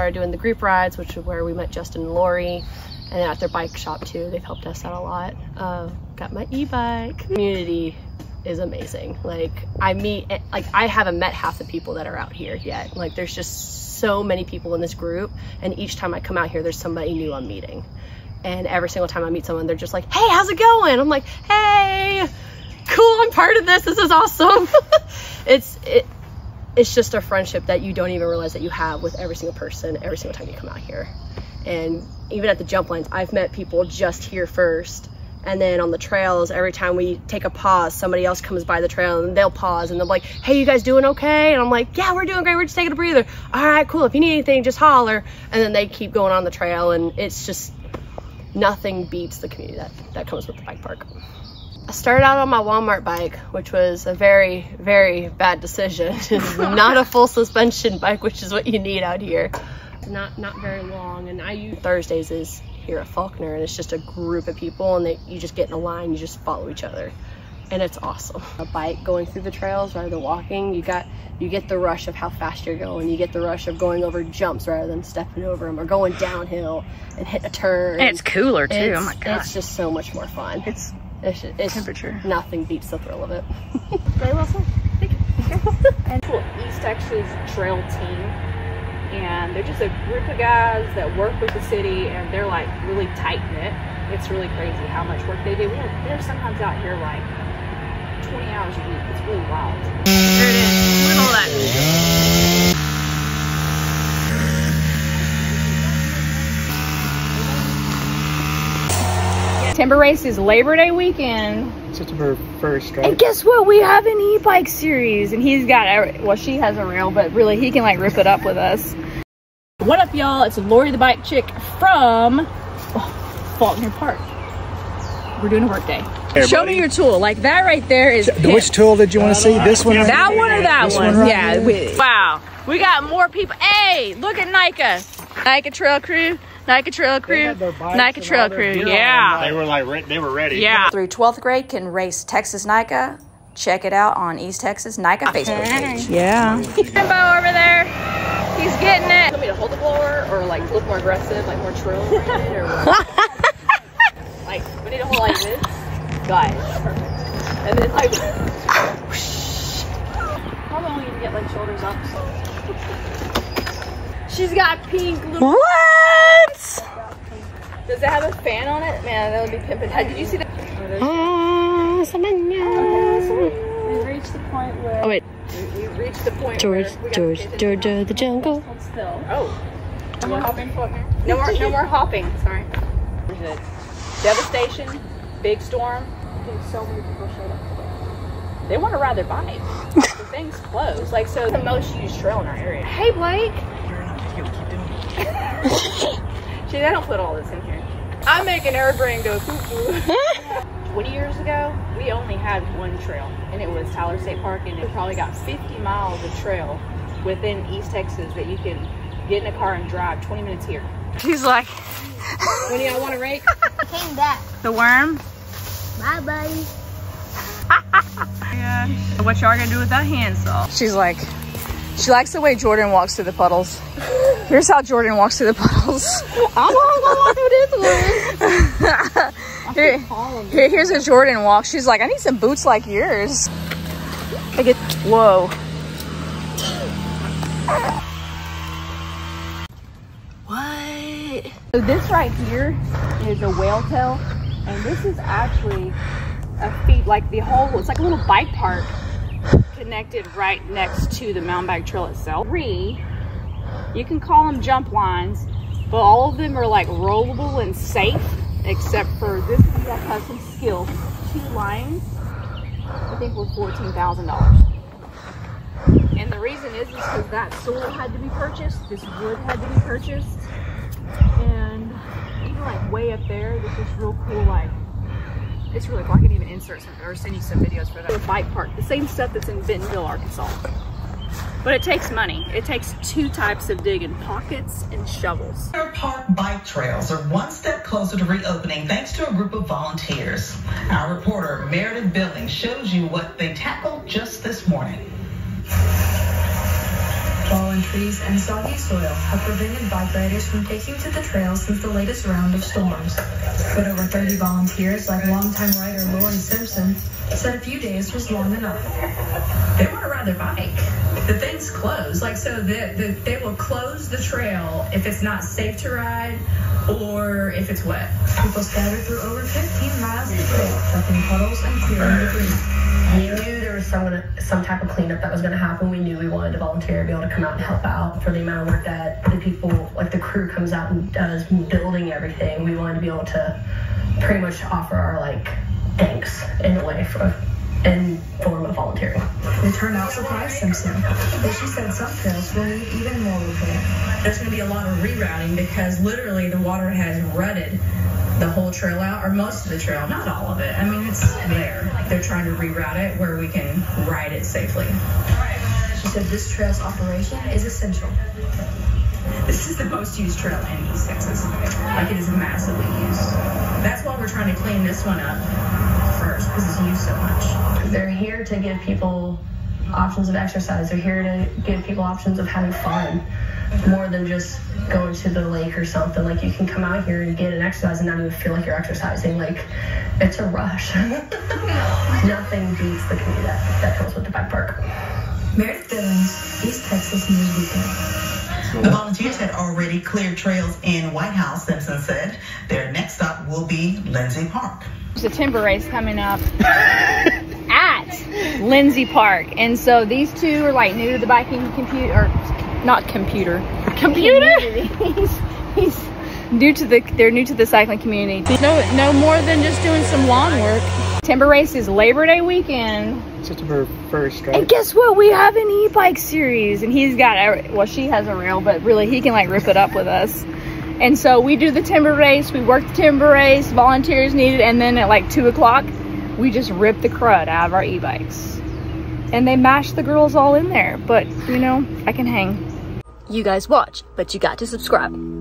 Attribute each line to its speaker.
Speaker 1: Started doing the group rides, which is where we met Justin and Lori. And at their bike shop too, they've helped us out a lot. Uh, got my e-bike. Community is amazing. Like I meet, like I haven't met half the people that are out here yet. Like there's just so many people in this group and each time I come out here, there's somebody new I'm meeting. And every single time I meet someone, they're just like, hey, how's it going? I'm like, hey, cool, I'm part of this. This is awesome. it's, it, it's just a friendship that you don't even realize that you have with every single person every single time you come out here. And even at the jump lines, I've met people just here first. And then on the trails, every time we take a pause, somebody else comes by the trail and they'll pause and they're like, hey, you guys doing okay? And I'm like, yeah, we're doing great. We're just taking a breather. All right, cool. If you need anything, just holler. And then they keep going on the trail and it's just, nothing beats the community that, that comes with the bike park. I started out on my Walmart bike, which was a very, very bad decision. it's not a full suspension bike, which is what you need out here. Not not very long, and I use Thursdays is here at Faulkner, and it's just a group of people, and they, you just get in a line, you just follow each other, and it's awesome. A bike going through the trails rather than walking, you got you get the rush of how fast you're going. You get the rush of going over jumps rather than stepping over them or going downhill and hit a turn.
Speaker 2: And it's cooler too.
Speaker 1: Oh it's,
Speaker 2: oh my god,
Speaker 1: it's just so much more fun.
Speaker 2: It's
Speaker 1: it's, it's
Speaker 2: temperature.
Speaker 1: Nothing beats the thrill of it.
Speaker 3: Very well said. and East Texas Trail Team, and they're just a group of guys that work with the city, and they're like really tight knit. It's really crazy how much work they do. We are, they're sometimes out here like 20 hours a week. It's really wild.
Speaker 2: There it is. Look at all that. Timber Race is Labor Day weekend.
Speaker 4: September 1st, right?
Speaker 2: And guess what? We have an e-bike series, and he's got a well, she has a rail, but really he can like rip it up with us. What up, y'all? It's Lori the Bike Chick from oh, Faulkner Park. We're doing a work day.
Speaker 4: Hey,
Speaker 2: Show me your tool. Like that right there is.
Speaker 4: Which tool did you want to see? This one? right
Speaker 2: That
Speaker 4: here?
Speaker 2: one or that
Speaker 4: This
Speaker 2: one?
Speaker 4: right
Speaker 2: yeah. We, wow. We got more people. Hey, look at NICA. NICA Trail Crew. NICA Trail Crew.
Speaker 4: had their bikes
Speaker 2: NICA
Speaker 4: and
Speaker 2: Trail Crew. Yeah.
Speaker 4: They were like, they were ready.
Speaker 2: Yeah.
Speaker 5: through 12th grade can race Texas NICA. Check it out on East Texas NICA Facebook page.
Speaker 2: Yeah. Timbo over there. He's getting it.
Speaker 3: Want me to hold the blower or like look more aggressive, like more trill? or what? like we need to hold like this, guys. Perfect. And then like. Probably only need to get like shoulders up. She's got pink little.
Speaker 2: What?
Speaker 3: Does it have a fan on it? Man, that would be pimping. Did you see that?
Speaker 1: oh Ah,
Speaker 3: We reached the point where
Speaker 1: Oh wait,
Speaker 3: we reached the point
Speaker 1: George,
Speaker 3: where we got
Speaker 1: George, George of the jungle.
Speaker 3: Hold still. Oh. No more hopping. No more, no more hopping. Sorry. Devastation, big storm. Dude, so many people showed up today. They want to ride their bike. the thing's closed. Like, so the most used trail in our area. Hey, Blake. See, they don't put all this in here. I'm making her brain go cuckoo. 20 years ago, we only had one trail, and it was Tyler State Park, and it probably got 50 miles of trail within East Texas that you can get in a car and drive 20 minutes here.
Speaker 2: She's like
Speaker 3: When do y'all want to rake?
Speaker 6: Came back.
Speaker 2: the worm.
Speaker 6: Bye, buddy.
Speaker 2: Yeah. What y'all gonna do with that handsaw? She's like, she likes the way Jordan walks through the puddles. Here's how Jordan walks through the puddles.
Speaker 1: I'm gonna walk through this one.
Speaker 2: Here, here- here's a Jordan walk. She's like, I need some boots like yours. I get, whoa. What?
Speaker 3: So this right here is a whale tail, and this is actually a feet, like the whole, it's like a little bike park connected right next to the mountain bike trail itself. Three, you can call them jump lines, but all of them are like rollable and safe, except for this one that has some skill. Two lines, I think were $14,000. And the reason is because that soil had to be purchased, this wood had to be purchased, and even like way up there, this is real cool like. It's really cool. I can even insert some or send you some videos for that. The bike park, the same stuff that's in Bentonville, Arkansas. But it takes money. It takes two types of digging: pockets and shovels.
Speaker 7: Fair Park bike trails are one step closer to reopening thanks to a group of volunteers. Our reporter Meredith Billings shows you what they tackled just this morning.
Speaker 8: Fallen trees and soggy soil have prevented bike riders from taking to the trails since the latest round of storms. But over 30 volunteers, like longtime rider Lori Simpson, said a few days was long enough.
Speaker 9: They want to ride their bike. The thing's closed. Like, so the, the, they will close the trail if it's not safe to ride or if it's wet.
Speaker 8: People scattered through over 15 miles of trail, ducking puddles and clearing debris.
Speaker 1: We knew there was some some type of cleanup that was going to happen. We knew we wanted to volunteer be able to come out and help out for the amount of work that the people, like the crew, comes out and does building everything. We wanted to be able to pretty much offer our like thanks in a way for in form of volunteering.
Speaker 8: The turnout surprised Simpson, but she said some trails will need even more repair.
Speaker 9: There's going to be a lot of rerouting because literally the water has rutted the whole trail out, or most of the trail, not all of it. I mean, it's there. They're trying to reroute it where we can ride it safely.
Speaker 8: She said this trail's operation is essential.
Speaker 9: This is the most used trail in East Texas. Like it is massively used. That's why we're trying to clean this one up first because it's used so much.
Speaker 1: They're here to give people options of exercise. They're here to give people options of having fun more than just going to the lake or something. Like you can come out here and get an exercise and not even feel like you're exercising. Like it's a rush. Nothing beats the community that, that comes with the bike park.
Speaker 8: Meredith Billings, East Texas News Weekend.
Speaker 7: The volunteers had already cleared trails in White House, Simpson said. Their next stop will be Lindsey Park.
Speaker 3: There's a timber race coming up at Lindsey Park. And so these two are like new to the biking computer, or not computer, computer? he's, he's new to the, they're new to the cycling community. No, no more than just doing some lawn work. Timber race is Labor Day weekend.
Speaker 4: September 1st, right?
Speaker 3: And guess what? We have an e-bike series, and he's got a well, she has a rail, but really he can like rip it up with us. And so we do the timber race. We work the timber race. Volunteers needed, and then at like two o'clock, we just rip the crud out of our e-bikes, and they mash the girls all in there. But you know, I can hang.
Speaker 1: You guys watch, but you got to subscribe.